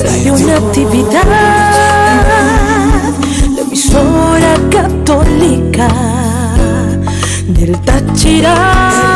Radio Natividad, la emisora católica del Táchira.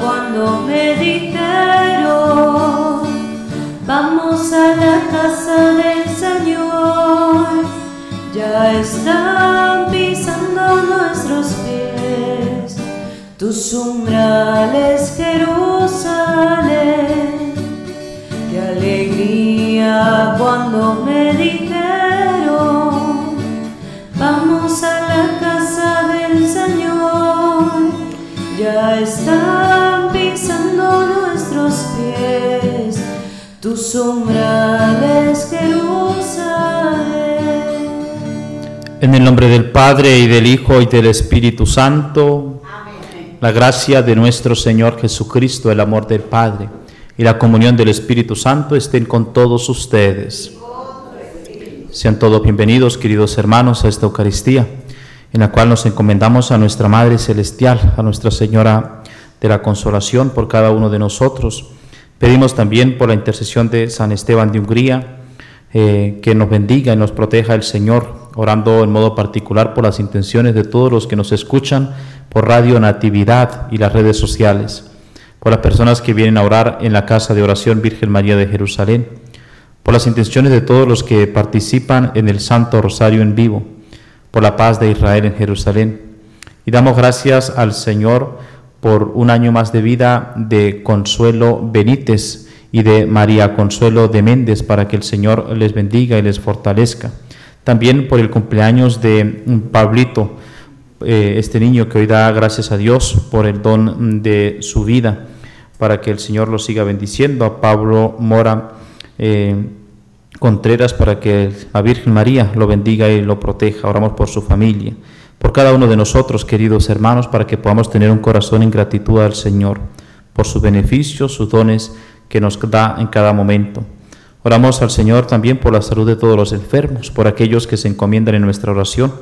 Cuando me dijeron, vamos a la casa del Señor. Ya están pisando nuestros pies tus umbrales, Jerusalén. Qué alegría cuando me dijeron, Jerusalén. En el nombre del Padre y del Hijo y del Espíritu Santo, la gracia de nuestro Señor Jesucristo, el amor del Padre y la comunión del Espíritu Santo estén con todos ustedes. Sean todos bienvenidos, queridos hermanos, a esta Eucaristía, en la cual nos encomendamos a nuestra Madre Celestial, a Nuestra Señora de la Consolación por cada uno de nosotros. Pedimos también por la intercesión de San Esteban de Hungría, eh, que nos bendiga y nos proteja el Señor, orando en modo particular por las intenciones de todos los que nos escuchan por Radio Natividad y las redes sociales, por las personas que vienen a orar en la casa de oración Virgen María de Jerusalén, por las intenciones de todos los que participan en el Santo Rosario en vivo, por la paz de Israel en Jerusalén. Y damos gracias al Señor por un año más de vida de Consuelo Benítez y de María Consuelo de Méndez para que el Señor les bendiga y les fortalezca. También por el cumpleaños de Pablito, eh, este niño que hoy da gracias a Dios por el don de su vida, para que el Señor lo siga bendiciendo. A Pablo Mora eh, Contreras, para que la Virgen María lo bendiga y lo proteja. Oramos por su familia, por cada uno de nosotros, queridos hermanos, para que podamos tener un corazón en gratitud al Señor, por sus beneficios, sus dones que nos da en cada momento. Oramos al Señor también por la salud de todos los enfermos, por aquellos que se encomiendan en nuestra oración,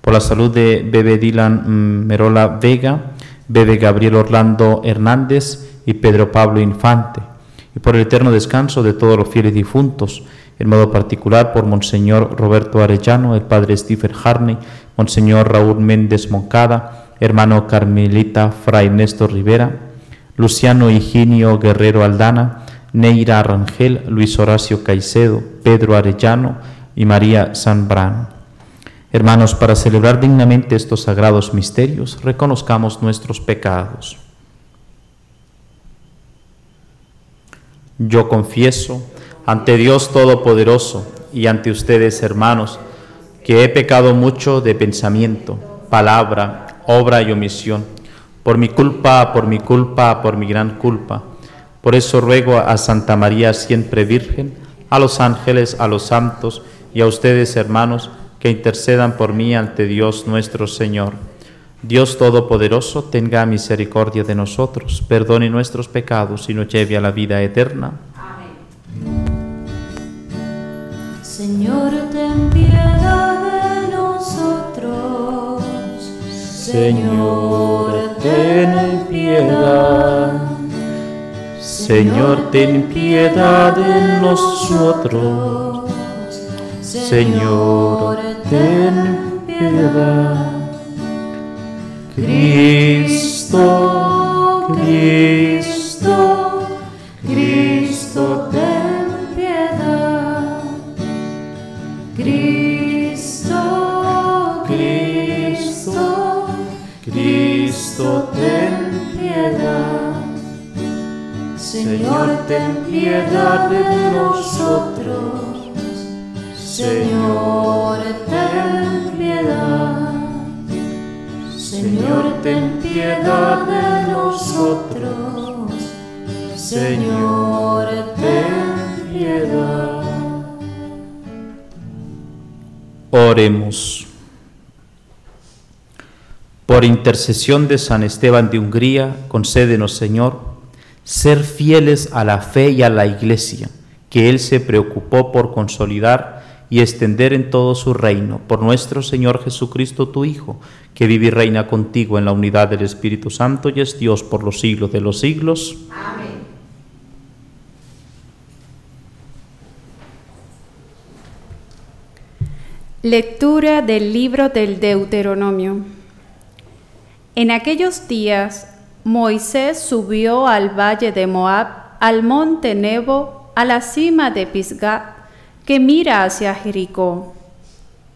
por la salud de Bebe Dylan mm, Merola Vega, Bebe Gabriel Orlando Hernández y Pedro Pablo Infante, y por el eterno descanso de todos los fieles difuntos, en modo particular por Monseñor Roberto Arellano, el Padre Stephen Harney, Monseñor Raúl Méndez Moncada, hermano Carmelita Fray Néstor Rivera, Luciano Higinio Guerrero Aldana, Neira Rangel, Luis Horacio Caicedo, Pedro Arellano y María Zambrano. Hermanos, para celebrar dignamente estos sagrados misterios, reconozcamos nuestros pecados. Yo confieso ante Dios Todopoderoso y ante ustedes, hermanos, que he pecado mucho de pensamiento, palabra, obra y omisión, por mi culpa, por mi culpa, por mi gran culpa. Por eso ruego a Santa María siempre Virgen, a los ángeles, a los santos y a ustedes, hermanos, que intercedan por mí ante Dios nuestro Señor. Dios Todopoderoso, tenga misericordia de nosotros, perdone nuestros pecados y nos lleve a la vida eterna. Señor, ten Señor, ten piedad. Señor, ten piedad de nosotros. Señor, ten piedad. Cristo, Cristo, Cristo, ten Señor, ten piedad de nosotros. Señor, ten piedad. Señor, ten piedad de nosotros. Señor, ten piedad. Oremos. Por intercesión de San Esteban de Hungría, concédenos, Señor, ser fieles a la fe y a la Iglesia, que Él se preocupó por consolidar y extender en todo su reino, por nuestro Señor Jesucristo, tu Hijo, que vive y reina contigo en la unidad del Espíritu Santo y es Dios por los siglos de los siglos. Amén. Lectura del libro del Deuteronomio. En aquellos días Moisés subió al valle de Moab, al monte Nebo, a la cima de Pisgah, que mira hacia Jericó.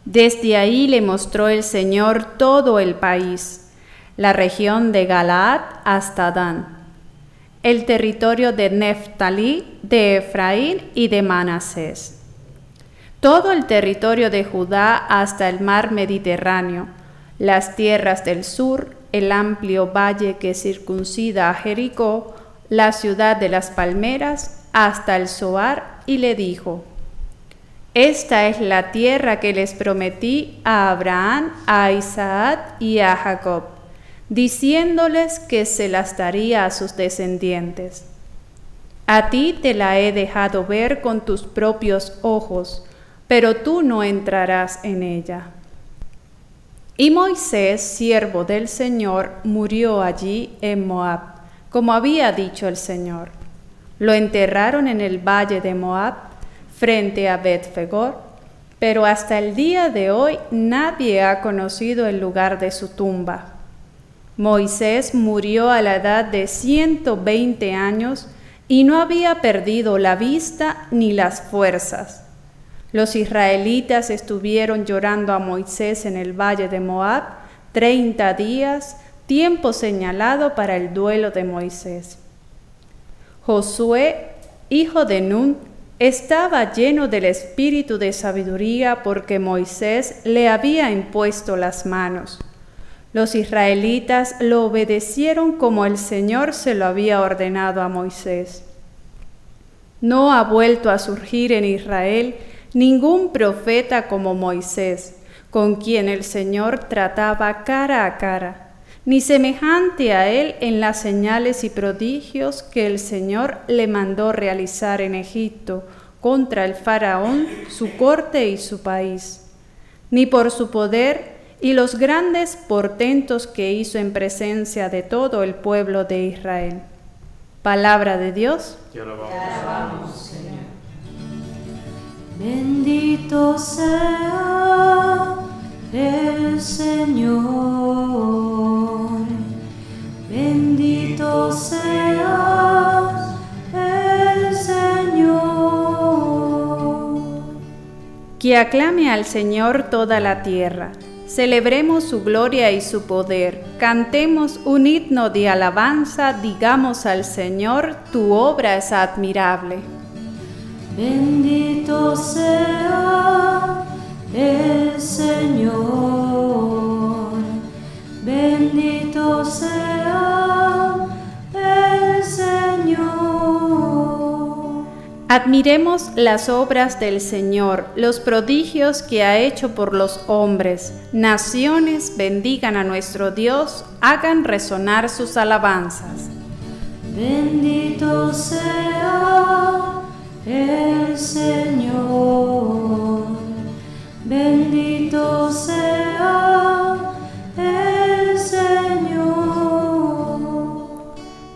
Desde ahí le mostró el Señor todo el país, la región de Galaad hasta Dan, el territorio de Neftalí, de Efraín y de Manasés todo el territorio de Judá hasta el mar Mediterráneo, las tierras del sur, el amplio valle que circuncida a Jericó, la ciudad de las palmeras, hasta el Zoar, y le dijo, Esta es la tierra que les prometí a Abraham, a Isaac y a Jacob, diciéndoles que se las daría a sus descendientes. A ti te la he dejado ver con tus propios ojos, pero tú no entrarás en ella. Y Moisés, siervo del Señor, murió allí en Moab, como había dicho el Señor. Lo enterraron en el valle de Moab, frente a Betfegor, pero hasta el día de hoy nadie ha conocido el lugar de su tumba. Moisés murió a la edad de 120 años y no había perdido la vista ni las fuerzas. Los israelitas estuvieron llorando a Moisés en el valle de Moab treinta días, tiempo señalado para el duelo de Moisés. Josué, hijo de Nun, estaba lleno del espíritu de sabiduría porque Moisés le había impuesto las manos. Los israelitas lo obedecieron como el Señor se lo había ordenado a Moisés. No ha vuelto a surgir en Israel ningún profeta como Moisés, con quien el Señor trataba cara a cara, ni semejante a él en las señales y prodigios que el Señor le mandó realizar en Egipto contra el faraón, su corte y su país, ni por su poder y los grandes portentos que hizo en presencia de todo el pueblo de Israel. Palabra de Dios. Te alabamos, Señor. Bendito sea el Señor, bendito sea el Señor. Que aclame al Señor toda la tierra. Celebremos su gloria y su poder. Cantemos un himno de alabanza, digamos al Señor, tu obra es admirable. Bendito sea el Señor, bendito sea el Señor. Admiremos las obras del Señor, los prodigios que ha hecho por los hombres. Naciones bendigan a nuestro Dios, hagan resonar sus alabanzas. Bendito sea el Señor. Bendito sea el Señor.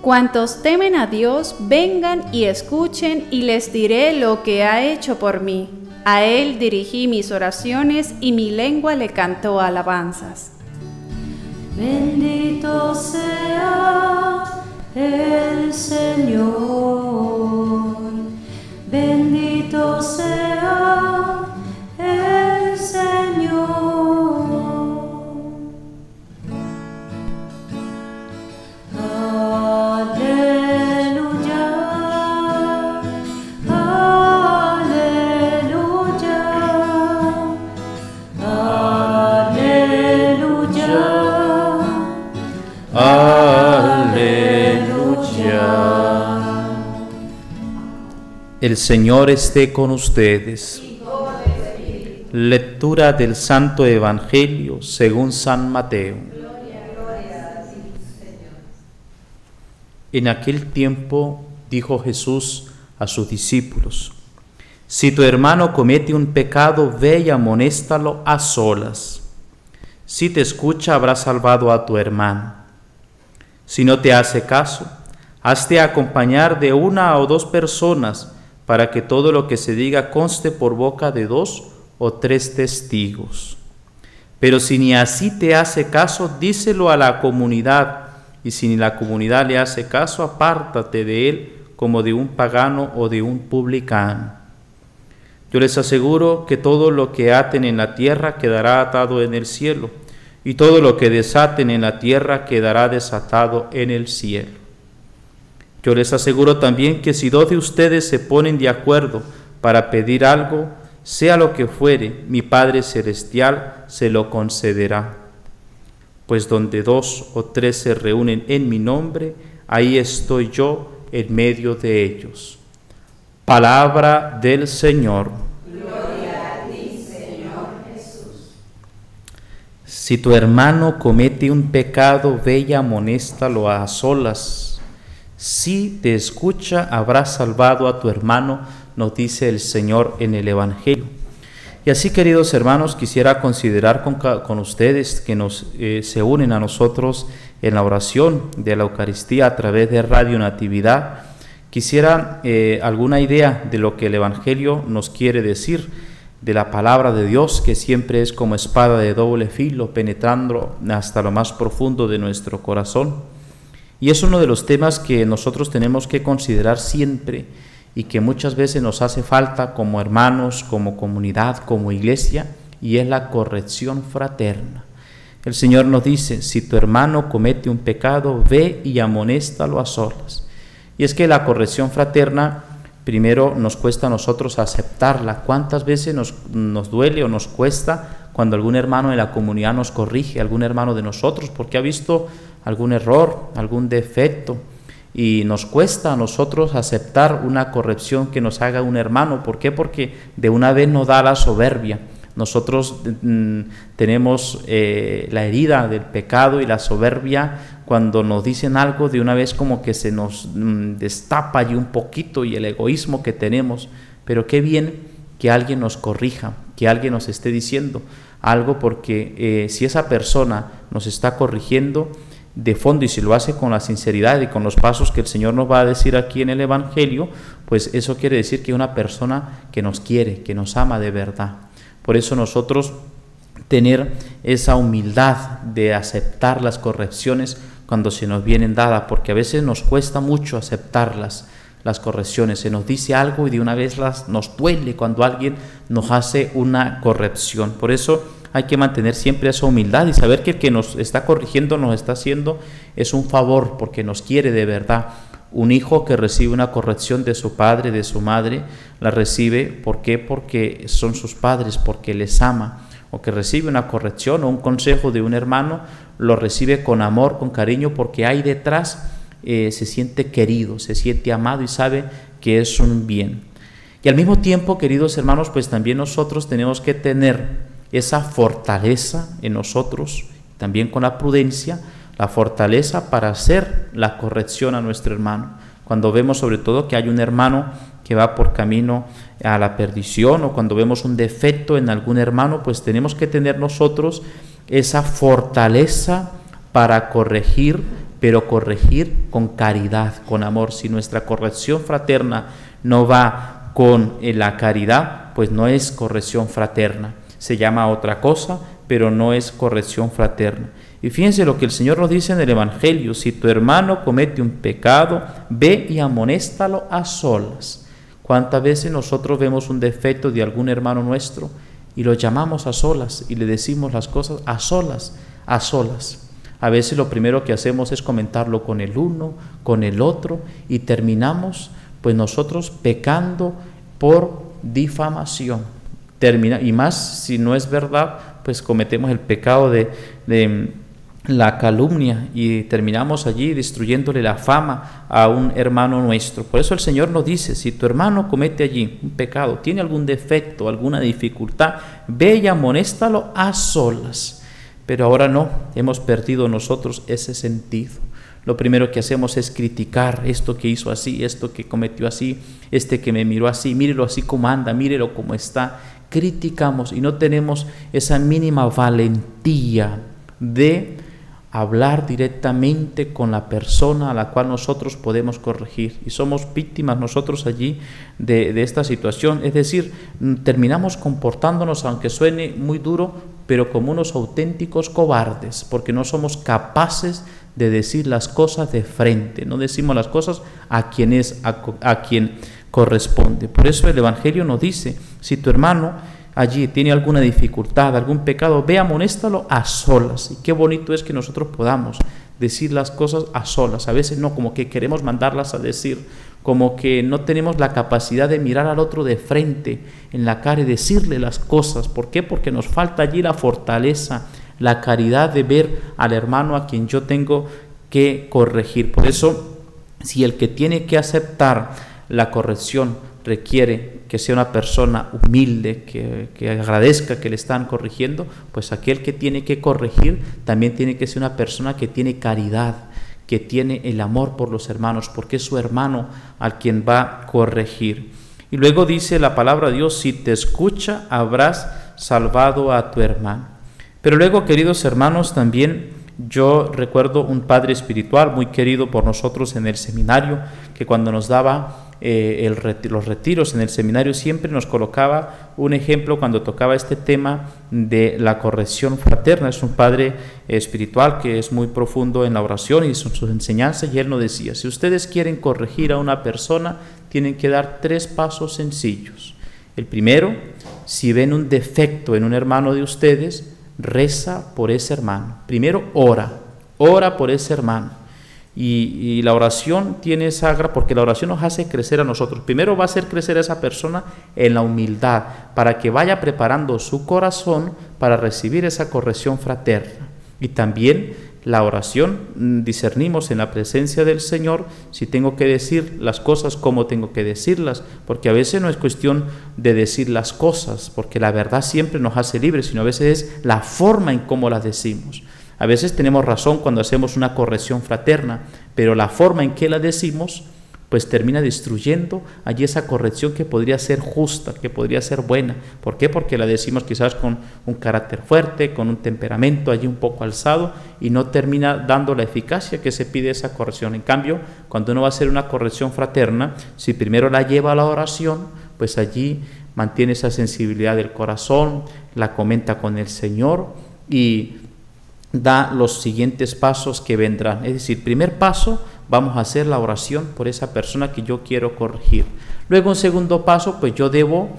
Cuantos temen a Dios, vengan y escuchen y les diré lo que ha hecho por mí. A Él dirigí mis oraciones y mi lengua le cantó alabanzas. Bendito sea el Señor. Bendito sea el Señor. El Señor esté con ustedes. Lectura del Santo Evangelio según San Mateo. En aquel tiempo dijo Jesús a sus discípulos, si tu hermano comete un pecado, ve y amonéstalo a solas. Si te escucha, habrá salvado a tu hermano. Si no te hace caso, hazte acompañar de una o dos personas para que todo lo que se diga conste por boca de dos o tres testigos. Pero si ni así te hace caso, díselo a la comunidad, y si ni la comunidad le hace caso, apártate de él como de un pagano o de un publicano. Yo les aseguro que todo lo que aten en la tierra quedará atado en el cielo, y todo lo que desaten en la tierra quedará desatado en el cielo. Yo les aseguro también que si dos de ustedes se ponen de acuerdo para pedir algo, sea lo que fuere, mi Padre Celestial se lo concederá. Pues donde dos o tres se reúnen en mi nombre, ahí estoy yo en medio de ellos. Palabra del Señor. Si tu hermano comete un pecado, ve y amonéstalo a solas. Si te escucha, habrá salvado a tu hermano, nos dice el Señor en el Evangelio. Y así, queridos hermanos, quisiera considerar con, ustedes que nos, eh, se unen a nosotros en la oración de la Eucaristía a través de Radio Natividad Quisiera eh, alguna idea de lo que el Evangelio nos quiere decir, de la palabra de Dios, que siempre es como espada de doble filo, penetrando hasta lo más profundo de nuestro corazón. Y es uno de los temas que nosotros tenemos que considerar siempre y que muchas veces nos hace falta como hermanos, como comunidad, como iglesia, y es la corrección fraterna. El Señor nos dice, si tu hermano comete un pecado, ve y amonéstalo a solas. Y es que la corrección fraterna primero nos cuesta a nosotros aceptarla. ¿Cuántas veces nos, nos, duele o nos cuesta cuando algún hermano de la comunidad nos corrige, algún hermano de nosotros, porque ha visto algún error, algún defecto? Y nos cuesta a nosotros aceptar una corrección que nos haga un hermano. ¿Por qué? Porque de una vez nos da la soberbia. Nosotros mm, tenemos eh, la herida del pecado y la soberbia cuando nos dicen algo de una vez como que se nos mm, destapa allí un poquito y el egoísmo que tenemos. Pero qué bien que alguien nos corrija, que alguien nos esté diciendo algo porque eh, si esa persona nos está corrigiendo de fondo y si lo hace con la sinceridad y con los pasos que el Señor nos va a decir aquí en el Evangelio, pues eso quiere decir que una persona que nos quiere, que nos ama de verdad. Por eso nosotros tener esa humildad de aceptar las correcciones cuando se nos vienen dadas, porque a veces nos cuesta mucho aceptarlas, las correcciones. Se nos dice algo y de una vez las, nos duele cuando alguien nos hace una corrección. Por eso hay que mantener siempre esa humildad y saber que el que nos está corrigiendo, nos está haciendo, es un favor, porque nos quiere de verdad. Un hijo que recibe una corrección de su padre, de su madre, la recibe, ¿por qué? Porque son sus padres, porque les ama. O que recibe una corrección o un consejo de un hermano, lo recibe con amor, con cariño, porque hay detrás, eh, se siente querido, se siente amado y sabe que es un bien. Y al mismo tiempo, queridos hermanos, pues también nosotros tenemos que tener esa fortaleza en nosotros, también con la prudencia, la fortaleza para hacer la corrección a nuestro hermano. Cuando vemos sobre todo que hay un hermano que va por camino a la perdición o cuando vemos un defecto en algún hermano, pues tenemos que tener nosotros esa fortaleza para corregir, pero corregir con caridad, con amor. Si nuestra corrección fraterna no va con eh, la caridad, pues no es corrección fraterna. Se llama otra cosa, pero no es corrección fraterna. Y fíjense lo que el Señor nos dice en el Evangelio, si tu hermano comete un pecado, ve y amonéstalo a solas. ¿Cuántas veces nosotros vemos un defecto de algún hermano nuestro y lo llamamos a solas y le decimos las cosas a solas, a solas? A veces lo primero que hacemos es comentarlo con el uno, con el otro y terminamos pues nosotros pecando por difamación. Termina, y más si no es verdad, pues cometemos el pecado de la calumnia y terminamos allí destruyéndole la fama a un hermano nuestro. Por eso el Señor nos dice, si tu hermano comete allí un pecado, tiene algún defecto, alguna dificultad, ve y amonéstalo a solas. Pero ahora no, hemos perdido nosotros ese sentido. Lo primero que hacemos es criticar esto que hizo así, esto que cometió así, este que me miró así, mírelo así como anda, mírelo como está. Criticamos y no tenemos esa mínima valentía de hablar directamente con la persona a la cual nosotros podemos corregir. Y somos víctimas nosotros allí de, esta situación. Es decir, mm, terminamos comportándonos, aunque suene muy duro, pero como unos auténticos cobardes, porque no somos capaces de decir las cosas de frente, no decimos las cosas a quien es, a, a quien corresponde. Por eso el Evangelio nos dice, si tu hermano allí tiene alguna dificultad, algún pecado, ve, amonéstalo a solas. Y qué bonito es que nosotros podamos decir las cosas a solas. A veces no, como que queremos mandarlas a decir, como que no tenemos la capacidad de mirar al otro de frente, en la cara y decirle las cosas. ¿Por qué? Porque nos falta allí la fortaleza, la caridad de ver al hermano a quien yo tengo que corregir. Por eso, si el que tiene que aceptar la corrección requiere que sea una persona humilde, que, agradezca que le están corrigiendo, pues aquel que tiene que corregir también tiene que ser una persona que tiene caridad, que tiene el amor por los hermanos, porque es su hermano al quien va a corregir. Y luego dice la palabra de Dios, si te escucha, habrás salvado a tu hermano. Pero luego, queridos hermanos, también yo recuerdo un padre espiritual muy querido por nosotros en el seminario, que cuando nos daba eh, los retiros en el seminario siempre nos colocaba un ejemplo cuando tocaba este tema de la corrección fraterna. Es un padre espiritual que es muy profundo en la oración y en sus enseñanzas y él nos decía, si ustedes quieren corregir a una persona, tienen que dar tres pasos sencillos. El primero, si ven un defecto en un hermano de ustedes, reza por ese hermano. Primero, ora, ora por ese hermano. Y, la oración tiene sagra porque la oración nos hace crecer a nosotros. Primero va a hacer crecer a esa persona en la humildad, para que vaya preparando su corazón para recibir esa corrección fraterna. Y también la oración, mm, discernimos en la presencia del Señor si tengo que decir las cosas como tengo que decirlas, porque a veces no es cuestión de decir las cosas, porque la verdad siempre nos hace libres, sino a veces es la forma en cómo las decimos. A veces tenemos razón cuando hacemos una corrección fraterna, pero la forma en que la decimos pues termina destruyendo allí esa corrección que podría ser justa, que podría ser buena. ¿Por qué? Porque la decimos quizás con un carácter fuerte, con un temperamento allí un poco alzado y no termina dando la eficacia que se pide esa corrección. En cambio, cuando uno va a hacer una corrección fraterna, si primero la lleva a la oración, pues allí mantiene esa sensibilidad del corazón, la comenta con el Señor y da los siguientes pasos que vendrán. Es decir, primer paso, vamos a hacer la oración por esa persona que yo quiero corregir. Luego, un segundo paso, pues yo debo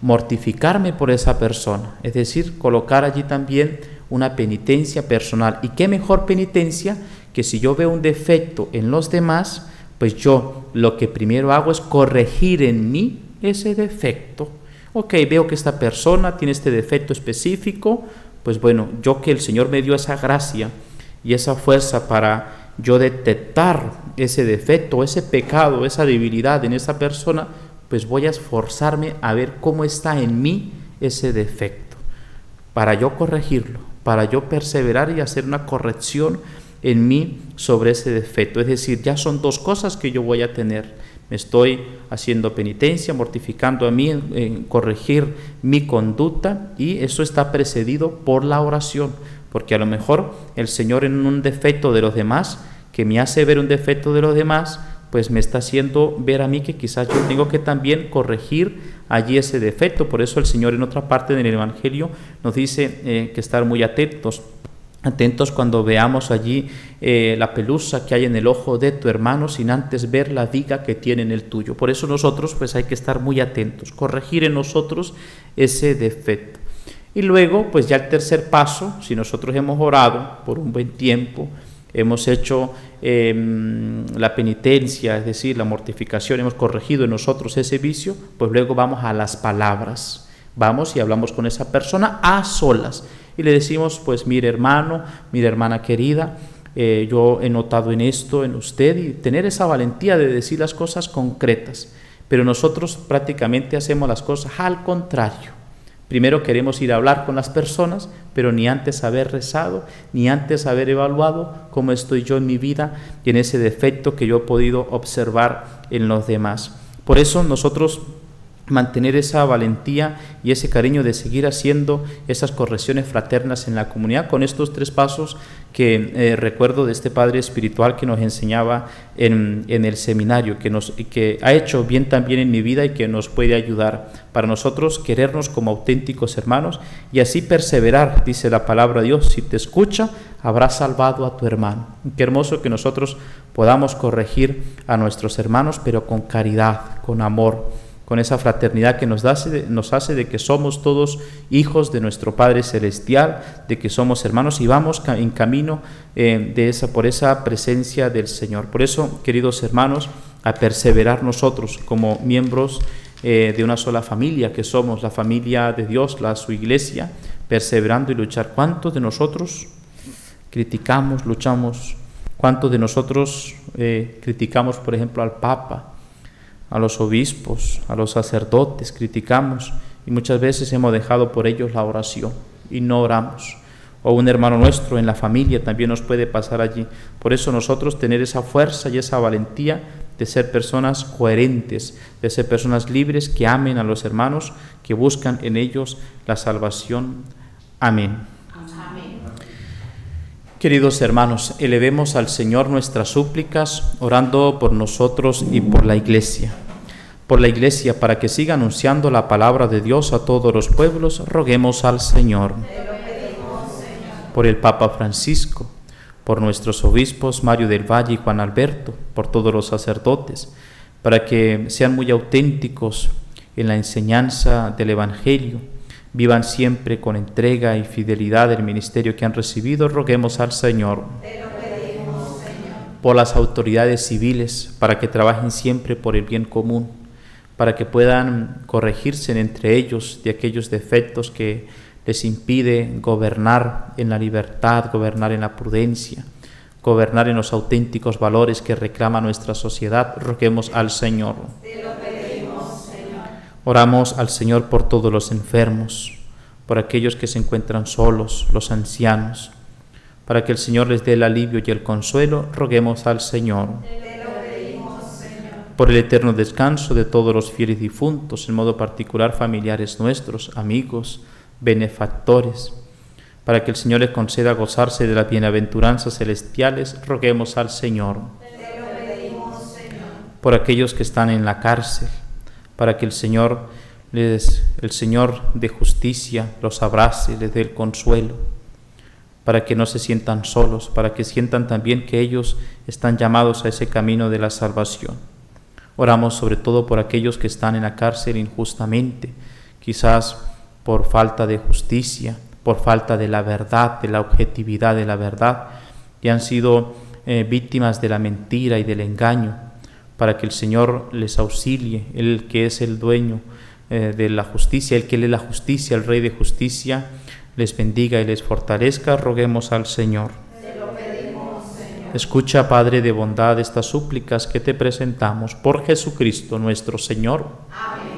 mortificarme por esa persona, es decir, colocar allí también una penitencia personal. ¿Y qué mejor penitencia que si yo veo un defecto en los demás, pues yo lo que primero hago es corregir en mí ese defecto. Ok, veo que esta persona tiene este defecto específico, pues bueno, yo que el Señor me dio esa gracia y esa fuerza para yo detectar ese defecto, ese pecado, esa debilidad en esa persona, pues voy a esforzarme a ver cómo está en mí ese defecto, para yo corregirlo, para yo perseverar y hacer una corrección en mí sobre ese defecto. Es decir, ya son dos cosas que yo voy a tener me estoy haciendo penitencia, mortificando a mí en, corregir mi conducta y eso está precedido por la oración, porque a lo mejor el Señor en un defecto de los demás, que me hace ver un defecto de los demás, pues me está haciendo ver a mí que quizás yo tengo que también corregir allí ese defecto. Por eso el Señor en otra parte del Evangelio nos dice eh, que estar muy atentos Atentos cuando veamos allí eh, la pelusa que hay en el ojo de tu hermano sin antes ver la viga que tiene en el tuyo. Por eso nosotros pues hay que estar muy atentos, corregir en nosotros ese defecto. Y luego pues ya el tercer paso, si nosotros hemos orado por un buen tiempo, hemos hecho em, la penitencia, es decir, la mortificación, hemos corregido en nosotros ese vicio, pues luego vamos a las palabras. Vamos y hablamos con esa persona a solas y le decimos, pues mire hermano, mire hermana querida, eh, yo he notado en esto, en usted, y tener esa valentía de decir las cosas concretas. Pero nosotros prácticamente hacemos las cosas al contrario. Primero queremos ir a hablar con las personas, pero ni antes haber rezado, ni antes haber evaluado cómo estoy yo en mi vida y en ese defecto que yo he podido observar en los demás. Por eso nosotros mantener esa valentía y ese cariño de seguir haciendo esas correcciones fraternas en la comunidad con estos tres pasos que eh, recuerdo de este padre espiritual que nos enseñaba en, el seminario, que, nos, que ha hecho bien también en mi vida y que nos puede ayudar para nosotros querernos como auténticos hermanos y así perseverar, dice la palabra de Dios, si te escucha, habrás salvado a tu hermano. Qué hermoso que nosotros podamos corregir a nuestros hermanos, pero con caridad, con amor con esa fraternidad que nos, nos hace de que somos todos hijos de nuestro Padre Celestial, de que somos hermanos y vamos en camino eh, de esa, por esa presencia del Señor. Por eso, queridos hermanos, a perseverar nosotros como miembros eh, de una sola familia, que somos la familia de Dios, la su iglesia, perseverando y luchar. ¿Cuántos de nosotros criticamos, luchamos? ¿Cuántos de nosotros eh, criticamos, por ejemplo, al Papa? A los obispos, a los sacerdotes, criticamos y muchas veces hemos dejado por ellos la oración y no oramos. O un hermano nuestro en la familia también nos puede pasar allí. Por eso nosotros tener esa fuerza y esa valentía de ser personas coherentes, de ser personas libres que amen a los hermanos, que buscan en ellos la salvación. Amén. Queridos hermanos, elevemos al Señor nuestras súplicas, orando por nosotros y por la Iglesia. Por la Iglesia, para que siga anunciando la palabra de Dios a todos los pueblos, roguemos al Señor. Por el Papa Francisco, por nuestros obispos Mario del Valle y Juan Alberto, por todos los sacerdotes, para que sean muy auténticos en la enseñanza del Evangelio vivan siempre con entrega y fidelidad el ministerio que han recibido, roguemos al Señor. Por las autoridades civiles, para que trabajen siempre por el bien común, para que puedan corregirse entre ellos de aquellos defectos que les impide gobernar en la libertad, gobernar en la prudencia, gobernar en los auténticos valores que reclama nuestra sociedad, roguemos al Señor. Oramos al Señor por todos los enfermos, por aquellos que se encuentran solos, los ancianos. Para que el Señor les dé el alivio y el consuelo, roguemos al Señor. Por el eterno descanso de todos los fieles difuntos, en modo particular familiares nuestros, amigos, benefactores. Para que el Señor les conceda gozarse de las bienaventuranzas celestiales, roguemos al Señor. Por aquellos que están en la cárcel, para que el Señor, les, el Señor de justicia los abrace, les dé el consuelo, para que no se sientan solos, para que sientan también que ellos están llamados a ese camino de la salvación. Oramos sobre todo por aquellos que están en la cárcel injustamente, quizás por falta de justicia, por falta de la verdad, de la objetividad de la verdad, y han sido eh, víctimas de la mentira y del engaño para que el Señor les auxilie, el que es el dueño eh, de la justicia, el que lee la justicia, el Rey de justicia, les bendiga y les fortalezca, roguemos al Señor. Escucha, Padre de bondad, estas súplicas que te presentamos por Jesucristo nuestro Señor. Amén.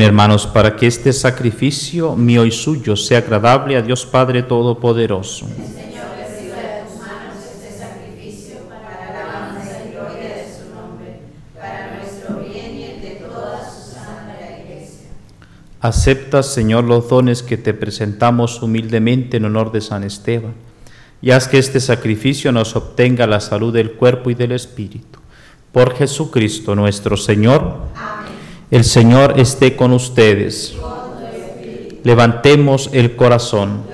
Hermanos, para que este sacrificio mío y suyo sea agradable a Dios Padre Todopoderoso. Acepta, Señor, los dones que te presentamos humildemente en honor de San Esteban, y haz que este sacrificio nos obtenga la salud del cuerpo y del espíritu. Por Jesucristo nuestro Señor. El Señor esté con ustedes. Levantemos el corazón.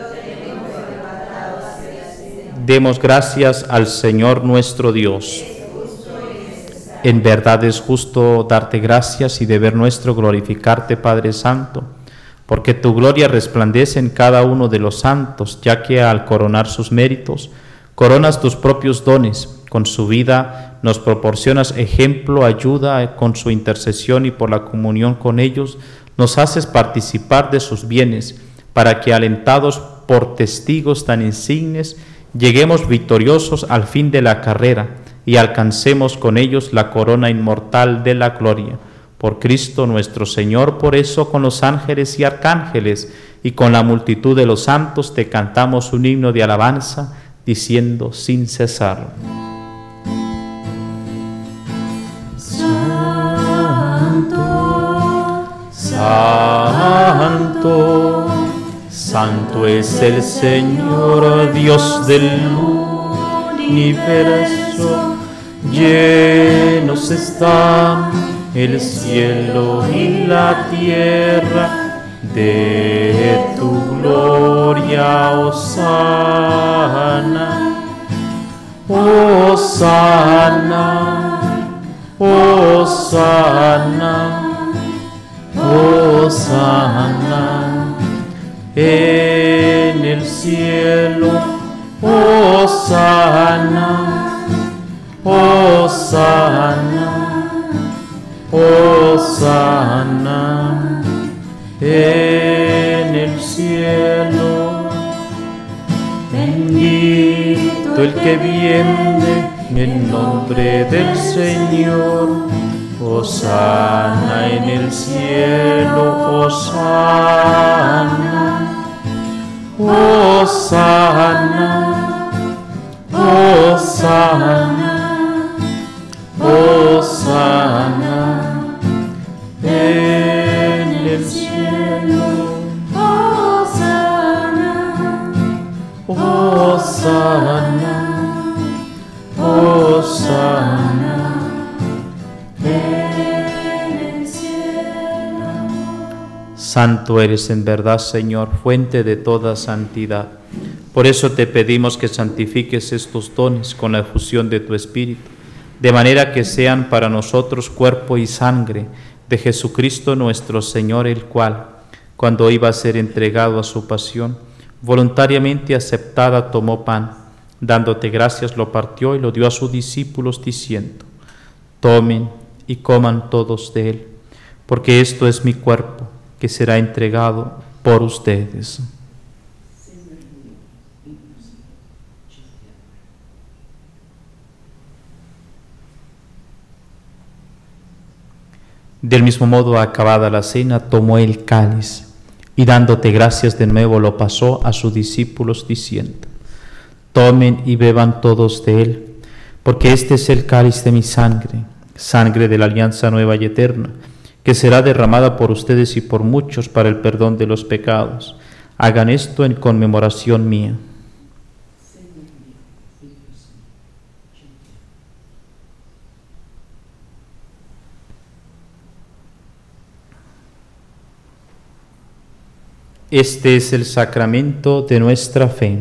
Demos gracias al Señor nuestro Dios. En verdad es justo darte gracias y deber nuestro glorificarte, Padre Santo, porque tu gloria resplandece en cada uno de los santos, ya que al coronar sus méritos, coronas tus propios dones. Con su vida nos proporcionas ejemplo, ayuda con su intercesión y por la comunión con ellos nos haces participar de sus bienes, para que alentados por testigos tan insignes, lleguemos victoriosos al fin de la carrera y alcancemos con ellos la corona inmortal de la gloria. Por Cristo nuestro Señor, por eso con los ángeles y arcángeles y con la multitud de los santos te cantamos un himno de alabanza, diciendo sin cesar. Santo, Santo, es el Señor, Dios del universo. Llenos están el cielo y la tierra de tu gloria, Osana. Osana, Osana. Osana en el cielo, Osana, Osana, Osana en el cielo. Bendito el que viene en nombre del Señor. Osana en el cielo, Osana, Osana, Osana, Osana en el cielo, Osana, Osana. Santo eres en verdad, Señor, fuente de toda santidad. Por eso te pedimos que santifiques estos dones con la efusión de tu Espíritu, de manera que sean para nosotros cuerpo y sangre de Jesucristo nuestro Señor, el cual, cuando iba a ser entregado a su pasión, voluntariamente aceptada tomó pan, dándote gracias lo partió y lo dio a sus discípulos diciendo, tomen y coman todos de él, porque esto es mi cuerpo que será entregado por ustedes. Del mismo modo, acabada la cena, tomó el cáliz y dándote gracias de nuevo lo pasó a sus discípulos diciendo, tomen y beban todos de él, porque este es el cáliz de mi sangre, sangre de la alianza nueva y eterna, que será derramada por ustedes y por muchos para el perdón de los pecados. Hagan esto en conmemoración mía. Este es el sacramento de nuestra fe.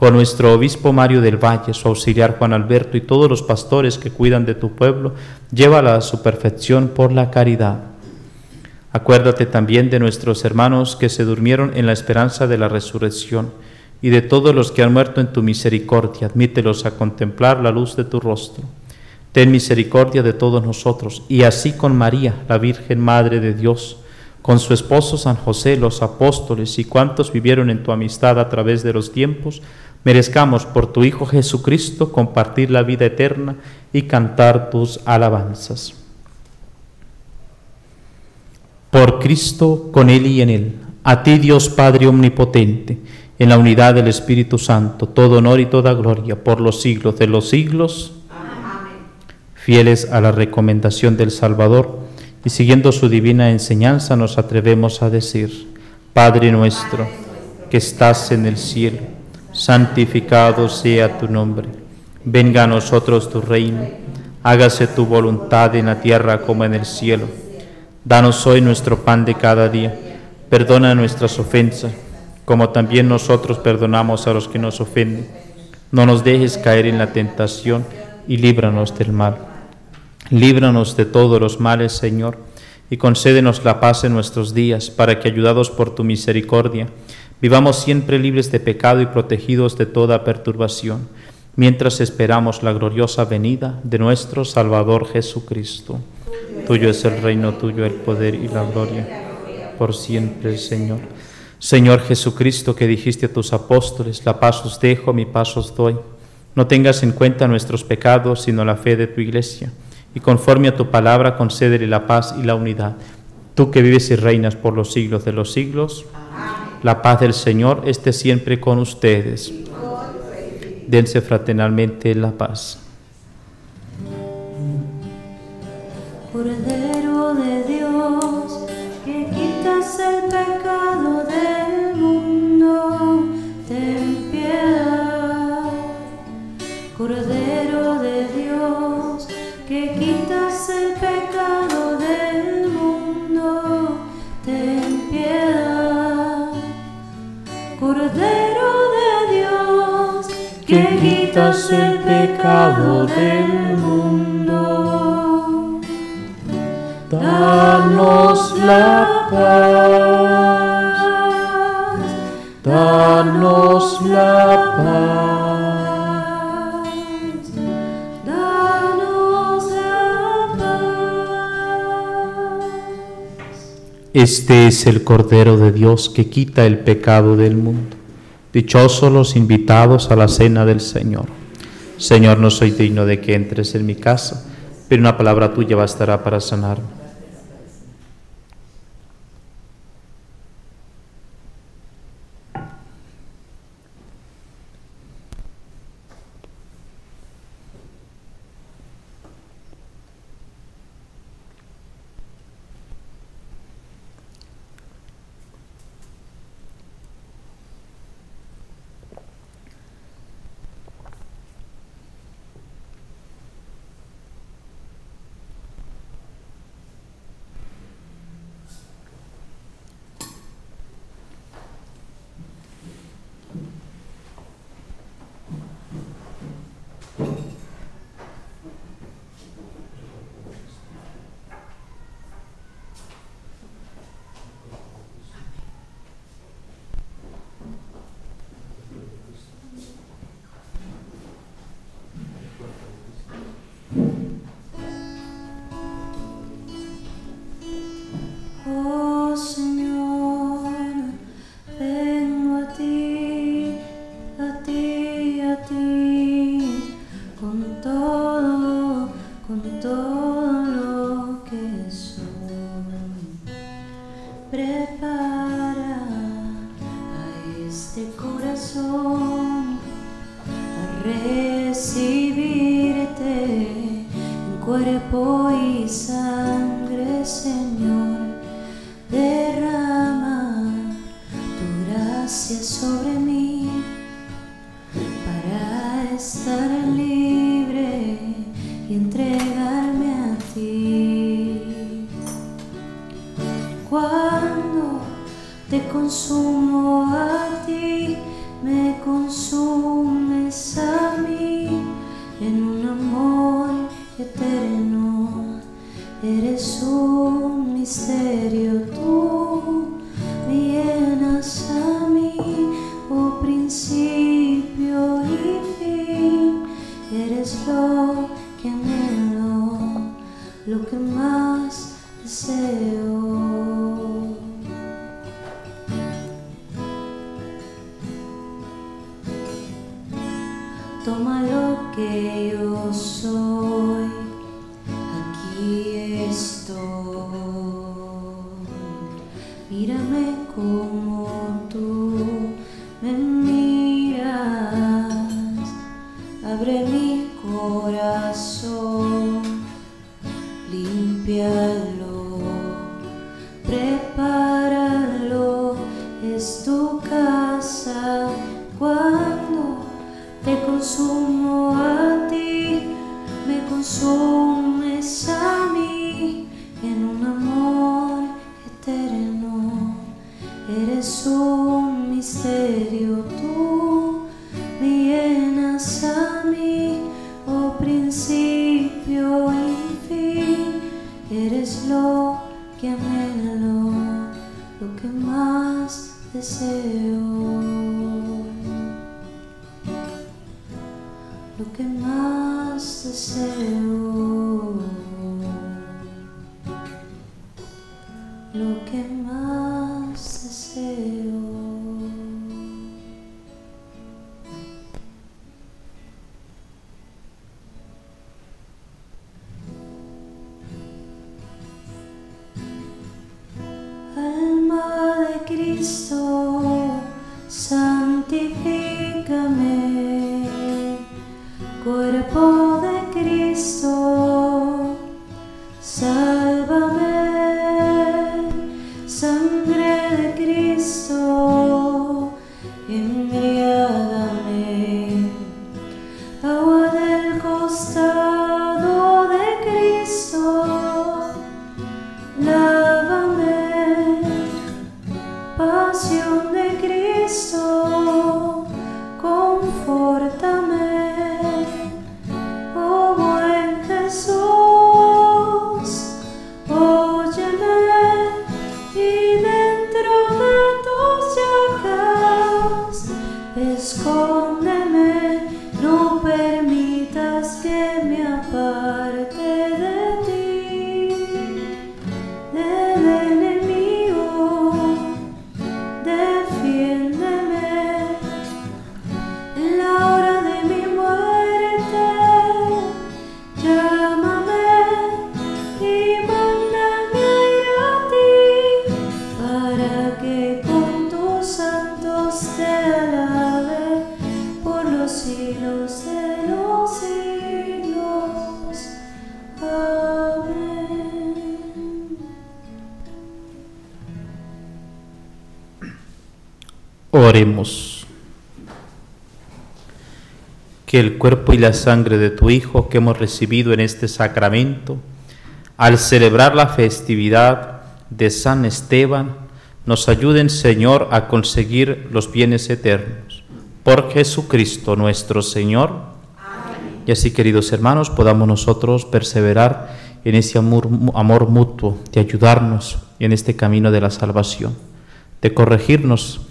con nuestro obispo Mario del Valle, su auxiliar Juan Alberto y todos los pastores que cuidan de tu pueblo, llévala a su perfección por la caridad. Acuérdate también de nuestros hermanos que se durmieron en la esperanza de la resurrección, y de todos los que han muerto en tu misericordia, admítelos a contemplar la luz de tu rostro. Ten misericordia de todos nosotros, y así con María, la Virgen Madre de Dios, con su esposo San José, los apóstoles y cuantos vivieron en tu amistad a través de los tiempos, merezcamos por tu Hijo Jesucristo compartir la vida eterna y cantar tus alabanzas. Por Cristo, con Él y en Él, a ti Dios Padre Omnipotente, en la unidad del Espíritu Santo, todo honor y toda gloria por los siglos de los siglos. Fieles a la recomendación del Salvador y siguiendo su divina enseñanza nos atrevemos a decir, Padre nuestro, que estás en el cielo, santificado sea tu nombre, venga a nosotros tu reino, hágase tu voluntad en la tierra como en el cielo. Danos hoy nuestro pan de cada día. Perdona nuestras ofensas, como también nosotros perdonamos a los que nos ofenden. No nos dejes caer en la tentación y líbranos del mal. Líbranos de todos los males, Señor, y concédenos la paz en nuestros días, para que, ayudados por tu misericordia, vivamos siempre libres de pecado y protegidos de toda perturbación, mientras esperamos la gloriosa venida de nuestro Salvador Jesucristo. Tuyo es el reino, tuyo el poder y la gloria, por siempre, Señor. Señor Jesucristo, que dijiste a tus apóstoles, la paz os dejo, mi paz os doy. No tengas en cuenta nuestros pecados, sino la fe de tu iglesia. Y conforme a tu palabra, concédele la paz y la unidad. Tú que vives y reinas por los siglos de los siglos, la paz del Señor esté siempre con ustedes. Dense fraternalmente la paz. Que quitas el pecado del mundo. Danos la paz, danos la paz. Danos la paz. Este es el Cordero de Dios que quita el pecado del mundo. Dichosos los invitados a la cena del Señor. Señor, no soy digno de que entres en mi casa, pero una palabra tuya bastará para sanarme. Recibirte en cuerpo y sangre, Señor. Derrama tu gracia sobre corazón, límpialo, prepáralo, es tu casa. Cuando te consumo a ti, me consumes más above Oremos. Que el cuerpo y la sangre de tu Hijo que hemos recibido en este sacramento, al celebrar la festividad de San Esteban, nos ayuden, Señor, a conseguir los bienes eternos. Por Jesucristo nuestro Señor. Y así, queridos hermanos, podamos nosotros perseverar en ese amor, amor mutuo, de ayudarnos en este camino de la salvación, de corregirnos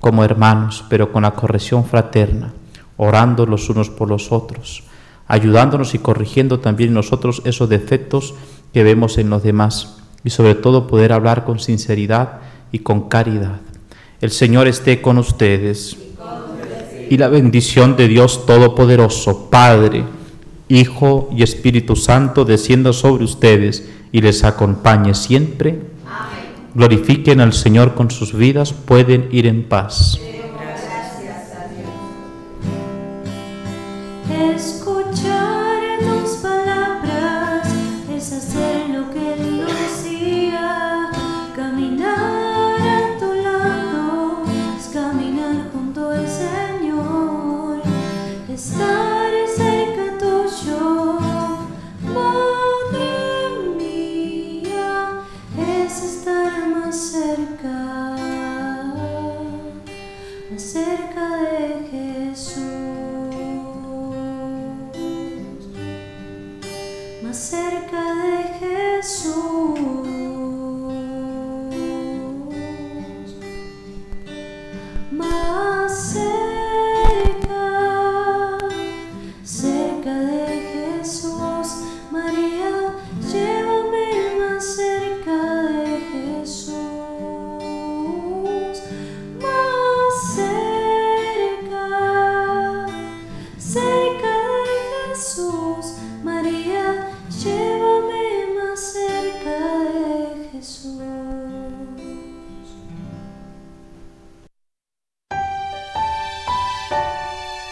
como hermanos, pero con la corrección fraterna, orando los unos por los otros, ayudándonos y corrigiendo también nosotros esos defectos que vemos en los demás y sobre todo poder hablar con sinceridad y con caridad. El Señor esté con ustedes y la bendición de Dios Todopoderoso, Padre, Hijo y Espíritu Santo, descienda sobre ustedes y les acompañe siempre. Glorifiquen al Señor con sus vidas, pueden ir en paz.